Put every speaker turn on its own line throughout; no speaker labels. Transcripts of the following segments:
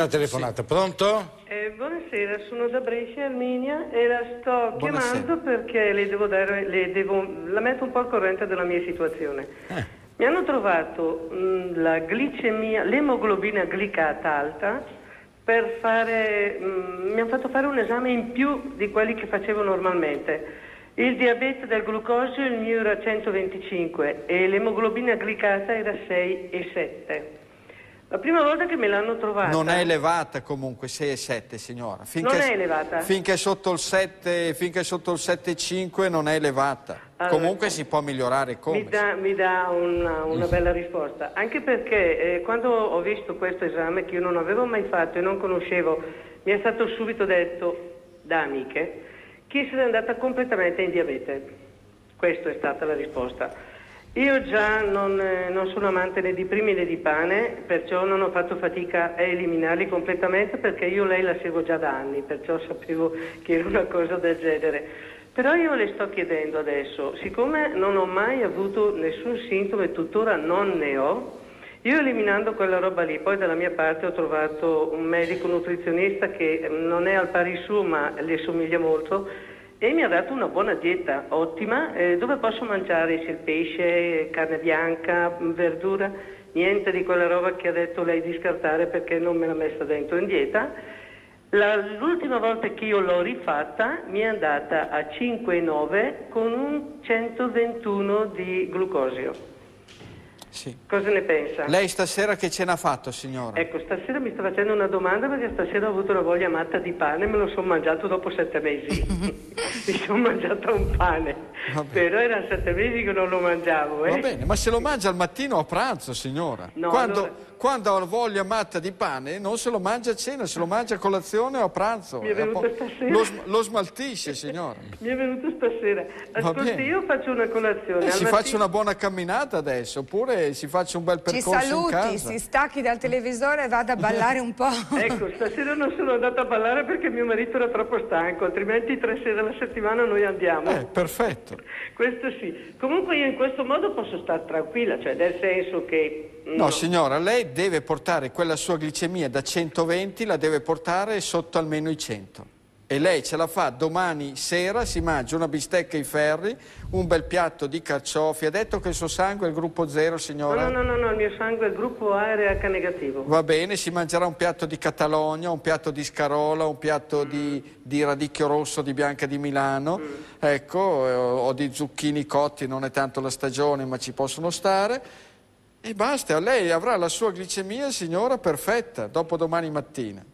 una telefonata. Pronto?
Eh, buonasera, sono da Brescia, Arminia e la sto
Buonasera.
chiamando perché le devo dare, le devo, la metto un po' al corrente della mia situazione.
Eh.
Mi hanno trovato mh, la glicemia, l'emoglobina glicata alta per fare, mh, mi hanno fatto fare un esame in più di quelli che facevo normalmente. Il diabete del glucosio il mio era 125 e l'emoglobina glicata era 6 e 7. La prima volta che me l'hanno trovata...
Non è elevata comunque, 6 e 7 signora. Finché,
Non è elevata?
Finché sotto il 7, finché sotto il 7,5 non è elevata.
Allora,
comunque si può migliorare come?
Mi dà, mi dà una, una bella risposta, anche perché eh, quando ho visto questo esame che io non avevo mai fatto e non conoscevo, mi è stato subito detto da amiche che sarei andata completamente in diabete. Questa è stata la risposta. Io già non, eh, non sono amante né di primi né di pane, perciò non ho fatto fatica a eliminarli completamente perché io lei la seguo già da anni, perciò sapevo che era una cosa del genere. Però io le sto chiedendo adesso, siccome non ho mai avuto nessun sintomo e tuttora non ne ho, io eliminando quella roba lì, poi dalla mia parte ho trovato un medico nutrizionista che non è al pari suo ma le somiglia molto e mi ha dato una buona dieta, ottima, eh, dove posso mangiare sia il pesce, carne bianca, verdura, niente di quella roba che ha detto lei di scartare perché non me l'ha messa dentro in dieta. La- l'ultima volta che io l'ho rifatta mi è andata a 5,9 con un 121 di glucosio.
Sì.
Cosa ne pensa?
Lei stasera che ce n'ha fatto signora?
Ecco, stasera mi sta facendo una domanda perché stasera ho avuto una voglia matta di pane, me lo sono mangiato dopo sette mesi. mi sono mangiato un pane. Però erano sette mesi che non lo mangiavo. Eh?
Va bene, ma se lo mangia al mattino o a pranzo signora?
No,
quando,
allora-
quando ha voglia matta di pane non se lo mangia a cena, se lo mangia a colazione o a pranzo.
Mi è venuto stasera.
lo, lo smaltisce signora.
Mi è venuto stasera. Ascolti, io faccio una colazione.
Eh, si
mattino-
faccia una buona camminata adesso, oppure si faccia un bel
Ci
percorso in
saluti,
casa.
si stacchi dal televisore e vada a ballare un po'.
Ecco, stasera non sono andata a ballare perché mio marito era troppo stanco, altrimenti tre sere alla settimana noi andiamo.
Eh, perfetto.
Questo sì. Comunque io in questo modo posso stare tranquilla, cioè nel senso che...
No, signora, lei deve portare quella sua glicemia da 120, la deve portare sotto almeno i 100. E lei ce la fa domani sera, si mangia una bistecca ai ferri, un bel piatto di carciofi. Ha detto che il suo sangue è il gruppo zero,
No,
signora?
no, no, no, no, il mio sangue è il gruppo A e H negativo.
Va bene, si mangerà un piatto di Catalogna, un piatto di Scarola, un piatto di, di radicchio rosso di Bianca di Milano, ecco, eh, o di zucchini cotti, non è tanto la stagione, ma ci possono stare. E basta, lei avrà la sua glicemia, signora, perfetta, dopo domani mattina.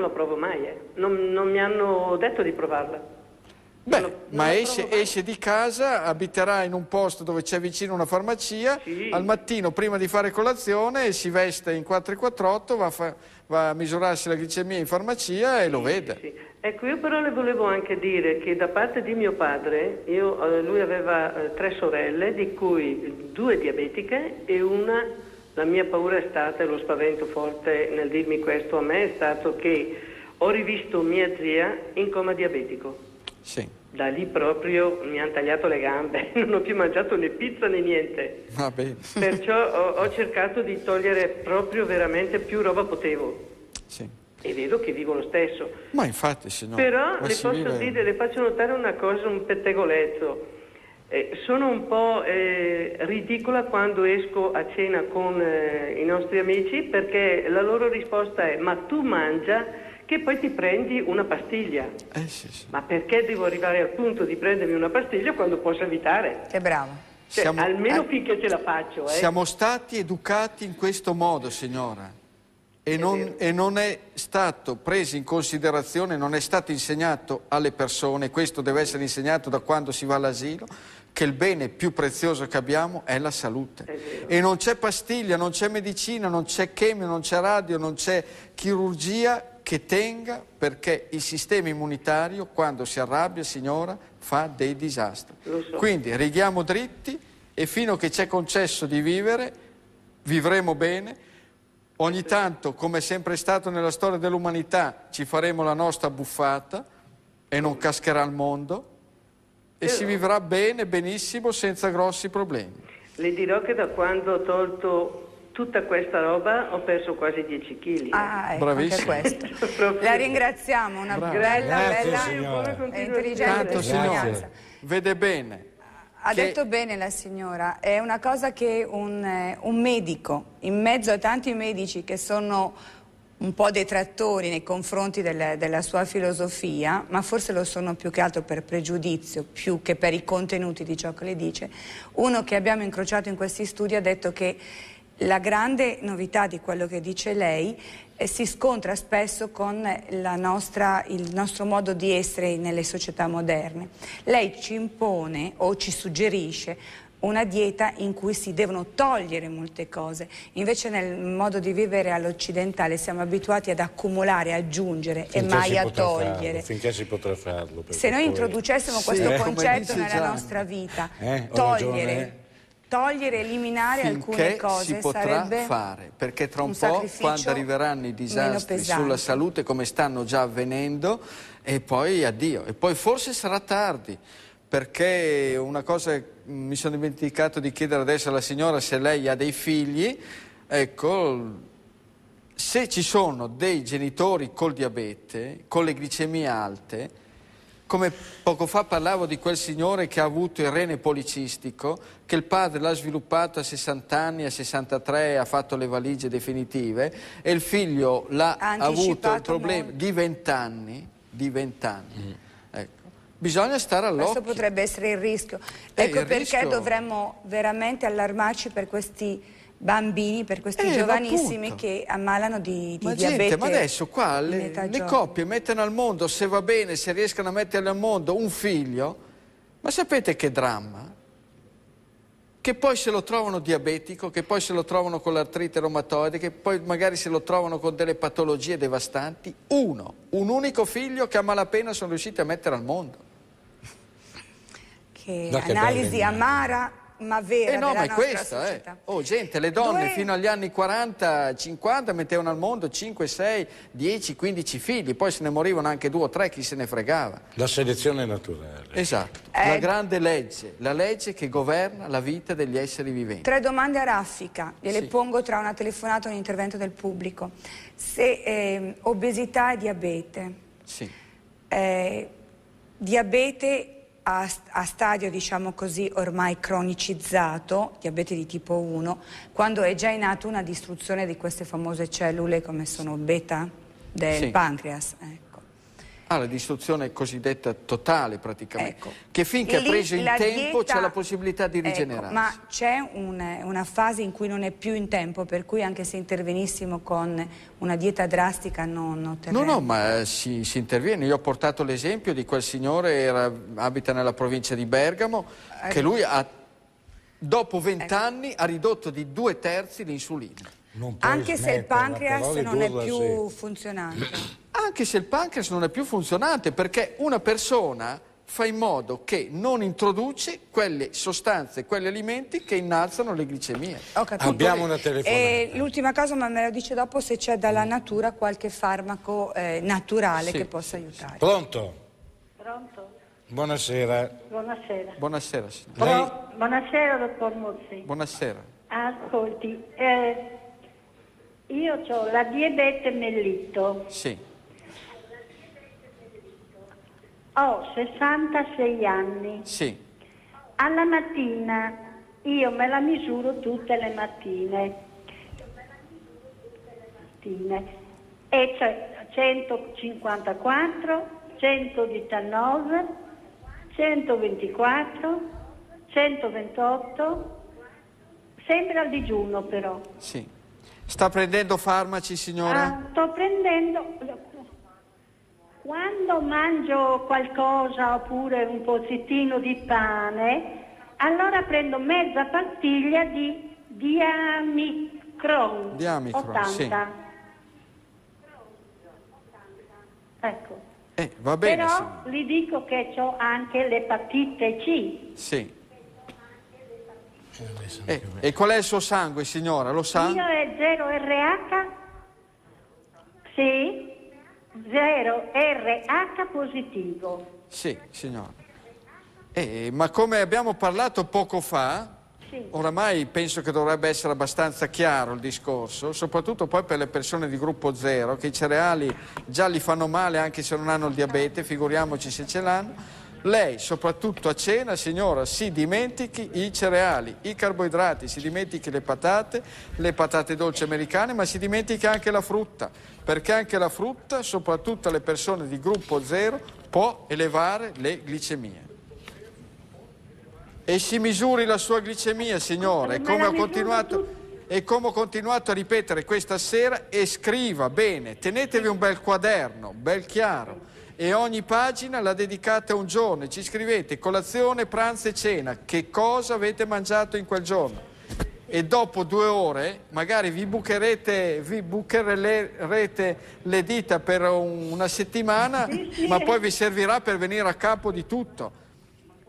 Non la provo mai, eh. non, non mi hanno detto di provarla.
Beh, ma esce, esce di casa, abiterà in un posto dove c'è vicino una farmacia,
Sì.
al mattino prima di fare colazione si veste in 448, va a, fa- va a misurarsi la glicemia in farmacia e lo vede.
Sì. Ecco, io però le volevo anche dire che da parte di mio padre, io, eh, lui aveva eh, tre sorelle, di cui due diabetiche e una, la mia paura è stata, e lo spavento forte nel dirmi questo a me, è stato che ho rivisto mia zia in coma diabetico.
Sì,
Da lì proprio mi hanno tagliato le gambe, non ho più mangiato né pizza né niente.
va bene.
Perciò ho, ho cercato di togliere proprio veramente più roba potevo.
Sì.
E vedo che vivo lo stesso.
Ma infatti, signora.
Però
ma
le posso
vive-
dire, le faccio notare una cosa, un pettegolezzo. Eh, sono un po' eh, ridicola quando esco a cena con eh, i nostri amici perché la loro risposta è ma tu mangia che poi ti prendi una pastiglia.
Eh sì, sì.
Ma perché devo arrivare al punto di prendermi una pastiglia quando posso evitare?
Che bravo.
Cioè,
Siamo-
almeno
eh,
finché ce la faccio. Eh.
Siamo stati educati in questo modo, signora. E non, e non è stato preso in considerazione, non è stato insegnato alle persone, questo deve essere insegnato da quando si va all'asilo, che il bene più prezioso che abbiamo è la salute. E non c'è pastiglia, non c'è medicina, non c'è chemio, non c'è radio, non c'è chirurgia che tenga perché il sistema immunitario quando si arrabbia, signora, fa dei disastri.
So.
Quindi righiamo dritti e fino a che c'è concesso di vivere, vivremo bene. Ogni tanto, come è sempre stato nella storia dell'umanità, ci faremo la nostra buffata e non cascherà il mondo e si vivrà bene, benissimo, senza grossi problemi.
Le dirò che da quando ho tolto tutta questa roba ho perso quasi 10 kg.
Ah, ecco,
Bravissima.
anche questo. La ringraziamo, una
Brava.
bella,
Grazie,
bella
signora.
e intelligente
Tanto, signore, vede bene.
Ha
che-
detto bene la signora, è una cosa che un, eh, un medico, in mezzo a tanti medici che sono un po' detrattori nei confronti del- della sua filosofia, ma forse lo sono più che altro per pregiudizio, più che per i contenuti di ciò che le dice, uno che abbiamo incrociato in questi studi ha detto che la grande novità di quello che dice lei eh, si scontra spesso con la nostra- il nostro modo di essere nelle società moderne. Lei ci impone o ci suggerisce una dieta in cui si devono togliere molte cose, invece nel modo di vivere all'occidentale siamo abituati ad accumulare, aggiungere e
Finché
mai
si
a togliere.
farlo, finché si potrà farlo.
Se noi
poi-
introducessimo
Sì,
questo concetto nella
Gianni.
nostra vita,
Eh,
togliere,
ragione.
Togliere, eliminare alcune cose
si potrà fare, perché tra un,
un
po' quando arriveranno i disastri sulla salute come stanno già avvenendo e poi addio. E poi forse sarà tardi perché una cosa mh, mi sono dimenticato di chiedere adesso alla signora se lei ha dei figli. Ecco se ci sono dei genitori col diabete con le glicemie alte come poco fa parlavo di quel signore che ha avuto il rene policistico, che il padre l'ha sviluppato a 60 anni, a 63 ha fatto le valigie definitive e il figlio l'ha
Ha
avuto il problema
molto.
di 20 anni, di 20 anni. Ecco. Bisogna stare
Questo
all'occhio.
potrebbe essere il rischio.
Eh,
Ecco
il
perché
rischio-
dovremmo veramente allarmarci per questi bambini, per questi
Eh,
giovanissimi
appunto.
che ammalano di, di
Ma
diabete.
gente, ma adesso qua le, le coppie mettono al mondo, se va bene, se riescono a mettere al mondo un figlio, ma sapete che dramma? Che poi se lo trovano diabetico, che poi se lo trovano con l'artrite reumatoide, che poi magari se lo trovano con delle patologie devastanti. Uno, un unico figlio che a malapena sono riusciti a mettere al mondo.
Che
che
analisi
bella
amara ma vera
Eh no,
della
ma è
nostra
questa, eh.
società.
Oh, gente, le donne
Dove-
fino agli anni 40, 50 mettevano al mondo 5, 6, 10, 15 figli, poi se ne morivano anche due o tre, chi se ne fregava.
La selezione naturale.
Esatto,
Eh.
la grande legge, la legge che governa la vita degli esseri viventi.
Tre domande a raffica, gliele
Sì.
pongo tra una telefonata e un intervento del pubblico. Se ehm, obesità e diabete,
Sì.
eh, diabete a, a stadio diciamo così ormai cronicizzato, diabete di tipo 1, quando è già in atto una distruzione di queste famose cellule come sono beta del
Sì.
pancreas. Ecco.
Ah, la distruzione cosiddetta totale praticamente,
Ecco.
che finché è
Lì
preso in tempo
dieta-
c'è la possibilità di
Ecco,
rigenerarsi.
ma c'è un- una fase in cui non è più in tempo, per cui anche se intervenissimo con una dieta drastica non
No,
otterremo.
no, ma eh, si, si interviene. Io ho portato l'esempio di quel signore, era- abita nella provincia di Bergamo,
Ecco.
che lui ha, dopo vent'anni ha ridotto di due terzi l'insulina.
Anche se il pancreas non è più
sì.
funzionante.
Anche se il pancreas non è più funzionante, perché una persona fa in modo che non introduce quelle sostanze, quegli alimenti che innalzano le glicemie.
Abbiamo una telefonata.
E l'ultima cosa, ma me lo dice dopo, se c'è dalla natura qualche farmaco eh, naturale
Sì,
che possa aiutare.
Pronto?
Pronto?
Buonasera.
Buonasera.
Buonasera, signora.
Pro- Buonasera, dottor Mozzi.
Buonasera.
Ascolti, eh, io ho la diabete mellito,
Sì,
ho 66 anni.
sì,
Alla mattina io me la misuro tutte le mattine. Mattine. E c'è 154, 119, 124, 128, sempre al digiuno però.
sì. Sta prendendo farmaci, signora?
Ah, sto prendendo. Quando mangio qualcosa oppure un pezzettino di pane, allora prendo mezza pastiglia di Diamicron.
Diamicron,
80.
sì.
Ecco.
Eh, va bene,
Però
signora.
gli dico che ho anche l'epatite C.
Sì. Eh, e qual è il suo sangue, signora? Lo sa?
Io è 0RH, sì, 0RH positivo.
Sì, signora. Eh, ma come abbiamo parlato poco fa,
Sì.
Oramai penso che dovrebbe essere abbastanza chiaro il discorso, soprattutto poi per le persone di gruppo zero, che i cereali già li fanno male anche se non hanno il diabete, figuriamoci se ce l'hanno. Lei, soprattutto a cena, signora, si dimentichi i cereali, i carboidrati, si dimentichi le patate, le patate dolci americane, ma si dimentichi anche la frutta, perché anche la frutta, soprattutto alle persone di gruppo zero, può elevare le glicemie. E si misuri la sua glicemia, signora, e come ho continuato, e come ho continuato a ripetere questa sera, e scriva bene, tenetevi un bel quaderno, bel chiaro, e ogni pagina la dedicate a un giorno, e ci scrivete colazione, pranzo e cena, che cosa avete mangiato in quel giorno. E dopo due ore magari vi bucherete, vi bucherete le dita per un- una settimana,
Sì, sì.
ma poi vi servirà per venire a capo di tutto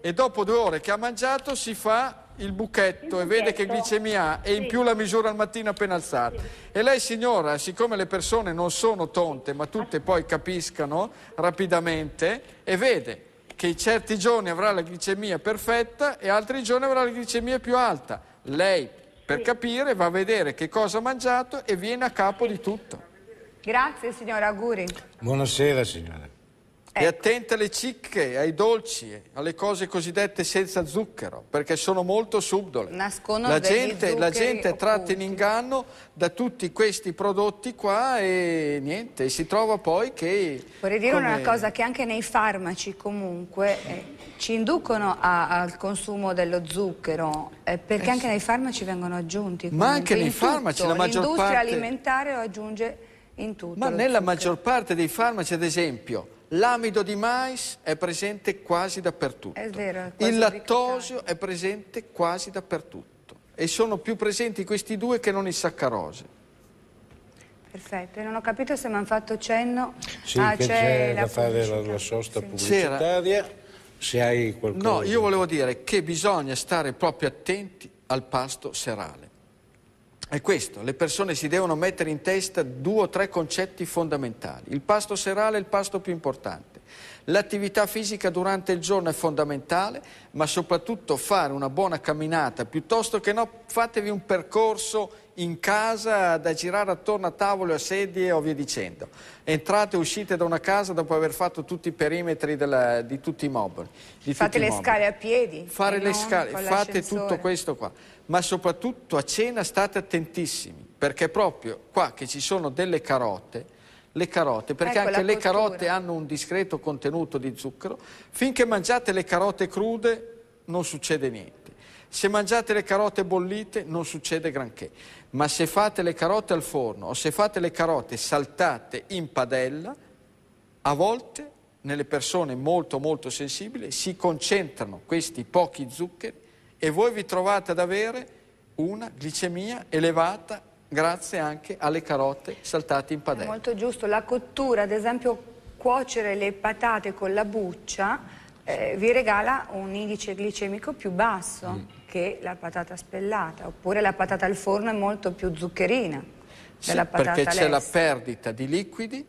e dopo due ore che ha mangiato si fa il buchetto
Il
e vede che
buchetto.
glicemia ha e in
Sì.
più la misura al mattino appena alzata. E lei signora, siccome le persone non sono tonte ma tutte poi capiscano rapidamente e vede che certi giorni avrà la glicemia perfetta e altri giorni avrà la glicemia più alta. Lei per capire va a vedere che cosa ha mangiato e viene a capo di tutto.
Grazie signora, auguri.
Buonasera signora.
E
Ecco.
attenta alle cicche, ai dolci, alle cose cosiddette senza zucchero, perché sono molto subdole.
Nascondono
la gente, la gente è tratta in inganno da tutti questi prodotti qua e niente, si trova poi che...
Vorrei dire
come-
una cosa, che anche nei farmaci comunque eh, ci inducono a- al consumo dello zucchero, eh, perché anche nei farmaci vengono aggiunti.
Ma anche
comunque,
nei
in
farmaci,
tutto.
la maggior
L'industria
parte-
alimentare lo aggiunge in tutto.
Ma nella
zucchero.
maggior parte dei farmaci, ad esempio, l'amido di mais è presente quasi dappertutto.
È vero, è quasi
Il lattosio è presente quasi dappertutto. E sono più presenti questi due che non il saccarose.
Perfetto, e non ho capito se mi hanno fatto cenno.
Sì,
Ah,
c'è
la
da fare la, la sosta
Sì.
pubblicitaria. Se hai qualcosa.
No, io volevo dire che bisogna stare proprio attenti al pasto serale. È questo, le persone si devono mettere in testa due o tre concetti fondamentali. Il pasto serale è il pasto più importante. L'attività fisica durante il giorno è fondamentale, ma soprattutto fare una buona camminata, piuttosto che no, fatevi un percorso in casa da girare attorno a tavole o a sedie o via dicendo. Entrate e uscite da una casa dopo aver fatto tutti i perimetri della- di tutti i mobili.
Fate le
mobili.
scale a piedi.
Fare le scale, fate tutto questo qua, ma soprattutto a cena state attentissimi, perché proprio qua che ci sono delle carote, le carote, perché
Ecco,
anche le carote hanno un discreto contenuto di zucchero, finché mangiate le carote crude non succede niente. Se mangiate le carote bollite non succede granché, ma se fate le carote al forno o se fate le carote saltate in padella, a volte nelle persone molto molto sensibili si concentrano questi pochi zuccheri e voi vi trovate ad avere una glicemia elevata grazie anche alle carote saltate in
È
padella.
molto giusto, la cottura, ad esempio cuocere le patate con la buccia eh, vi regala un indice glicemico più basso
Mm.
che la patata spellata, oppure la patata al forno è molto più zuccherina
Sì,
della patata
perché c'è la perdita di liquidi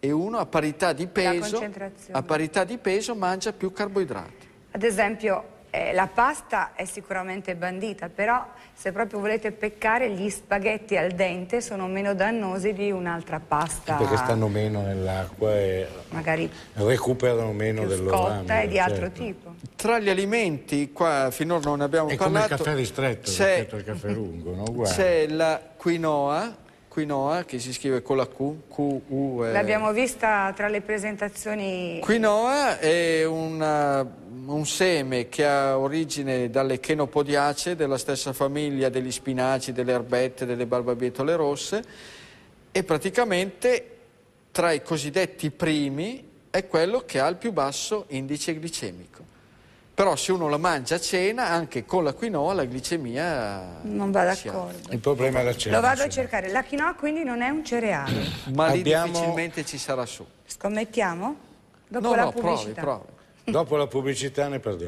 e uno a parità di peso, a parità di peso mangia più carboidrati.
Ad esempio eh, la pasta è sicuramente bandita, però se proprio volete peccare gli spaghetti al dente sono meno dannosi di un'altra pasta
Perché stanno meno nell'acqua e
magari
recuperano meno
più
del loro
scotta e di altro
certo.
tipo.
Tra gli alimenti, qua finora non abbiamo
È come il
parlato.
caffè ristretto
c'è-
rispetto al caffè lungo, no? Uguale.
C'è la quinoa, quinoa che si scrive con la Q, Q, U. eh.
L'abbiamo vista tra le presentazioni
Quinoa è una- un seme che ha origine dalle chenopodiacee, della stessa famiglia degli spinaci, delle erbette, delle barbabietole rosse e praticamente tra i cosiddetti primi è quello che ha il più basso indice glicemico. Però se uno la mangia a cena, anche con la quinoa la glicemia
non va d'accordo.
Il problema è la cena.
Lo vado a cercare. La quinoa quindi non è un cereale.
Ma lì
Abbiamo-
difficilmente ci sarà su.
Scommettiamo? Dopo
no,
la
no, provi,
pubblicità.
provi.
Dopo la pubblicità ne parliamo.